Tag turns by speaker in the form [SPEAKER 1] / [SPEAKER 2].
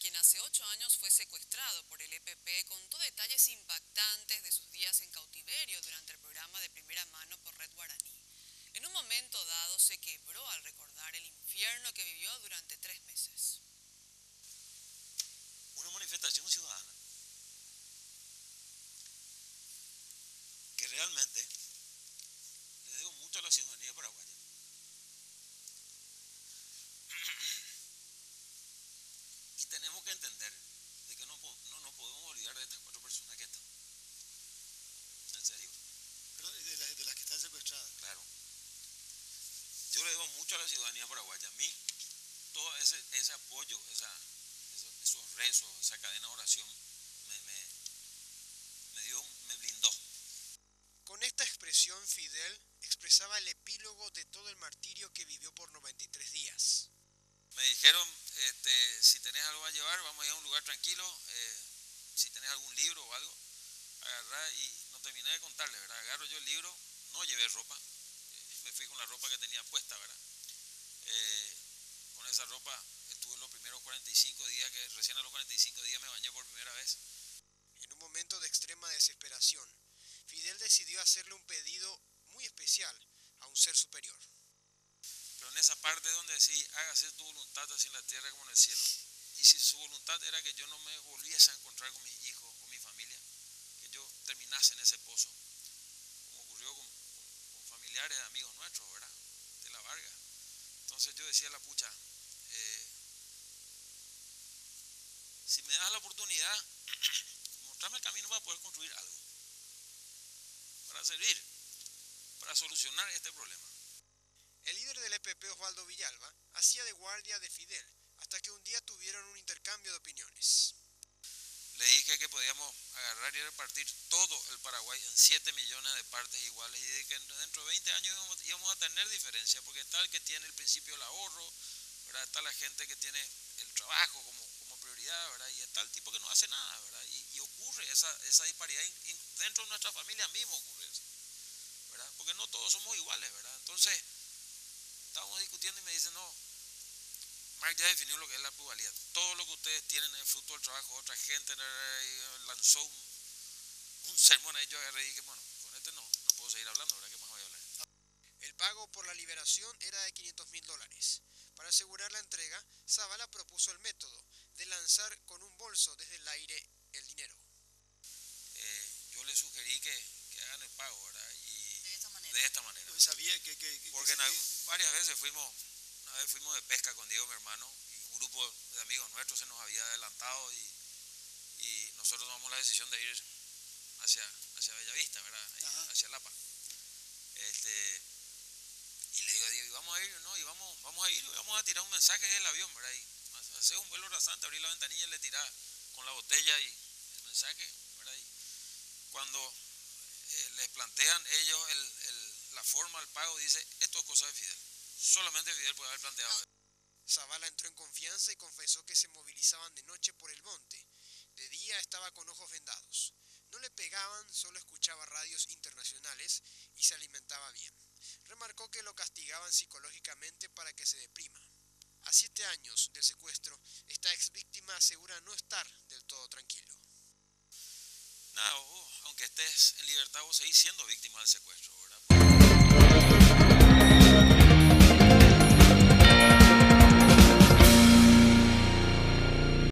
[SPEAKER 1] quien hace ocho años fue secuestrado por el EPP, contó detalles impactantes de sus días en cautiverio durante el ciudadanía paraguaya. A mí, todo ese, ese apoyo, esa, esos, esos rezos, esa cadena de oración, me, me, me dio, me blindó.
[SPEAKER 2] Con esta expresión, Fidel expresaba el epílogo de todo el martirio que vivió por 93 días.
[SPEAKER 1] Me dijeron, este, si tenés algo a llevar, vamos a ir a un lugar tranquilo. eh, si tenés algún libro o algo, agarrá y no terminé de contarle, ¿verdad? Agarro yo el libro, no llevé ropa, eh, me fui con la ropa que tenía puesta, ¿verdad? Eh, con esa ropa estuve los primeros 45 días, que recién a los 45 días me bañé por primera vez.
[SPEAKER 2] En un momento de extrema desesperación, Fidel decidió hacerle un pedido muy especial a un ser superior.
[SPEAKER 1] Pero en esa parte donde decía, hágase tu voluntad así en la tierra como en el cielo. Y si su voluntad era que yo no me volviese a encontrar con mis hijos, con mi familia, que yo terminase en ese pozo, como ocurrió con, con- con familiares, amigos nuestros, ¿verdad? De la Varga. Entonces yo decía a la pucha, eh, si me das la oportunidad, mostrame el camino para poder construir algo, para servir, para solucionar este problema.
[SPEAKER 2] El líder del EPP, Osvaldo Villalba, hacía de guardia de Fidel hasta que un día tuvieron un intercambio de opiniones.
[SPEAKER 1] Le dije que podíamos agarrar y repartir todo el Paraguay en 7 millones de partes iguales y de que dentro de 20 años íbamos, íbamos a tener diferencia, porque el que tiene el principio del ahorro, ¿verdad? está la gente que tiene el trabajo como, como prioridad, ¿verdad? y está el tipo que no hace nada, ¿verdad? Y, ocurre esa, esa disparidad, dentro de nuestra familia mismo ocurre eso, ¿verdad? porque no todos somos iguales, ¿verdad? Entonces, estábamos discutiendo y me dice, no, Mark ya definió lo que es la pluralidad. Todo lo que ustedes tienen es fruto del trabajo de otra gente. y Lanzó un, un sermón ahí. Yo agarré y dije, bueno, con este no, no puedo seguir hablando, ¿verdad? ¿Qué más voy a hablar?
[SPEAKER 2] El pago por la liberación era de 500 mil dólares. Para asegurar la entrega, Zavala propuso el método de lanzar con un bolso desde el aire el dinero.
[SPEAKER 1] Eh, yo le sugerí que, que hagan el pago, ¿verdad? Y
[SPEAKER 3] De esta manera.
[SPEAKER 1] de esta manera.
[SPEAKER 4] Sabía que... que- que-
[SPEAKER 1] Porque en
[SPEAKER 4] que-
[SPEAKER 1] algún- varias veces fuimos, una vez fuimos de pesca con Diego, mi hermano, y un grupo de amigos nuestros se nos había adelantado y, y nosotros tomamos la decisión de ir hacia, hacia Bellavista, ¿verdad? Ahí. Hacia Lapa. Este, y le digo a Diego, ¿y vamos a ir? ¿no? Y vamos, vamos a ir y vamos a tirar un mensaje del avión, ¿verdad? Y hacer un vuelo rasante, abrir la ventanilla y le tirar con la botella y el mensaje, ¿verdad? Y cuando eh, les plantean ellos el- el- la forma del pago, dice, esto es cosa de Fidel. Solamente Fidel puede haber planteado.
[SPEAKER 2] Zavala entró en confianza y confesó que se movilizaban de noche por el monte. De día estaba con ojos vendados. No le pegaban, solo escuchaba radios internacionales y se alimentaba bien. Remarcó que lo castigaban psicológicamente para que se deprima. A siete años del secuestro, esta ex víctima asegura no estar del todo tranquilo.
[SPEAKER 1] Nada, aunque estés en libertad, vos seguís siendo víctima del secuestro.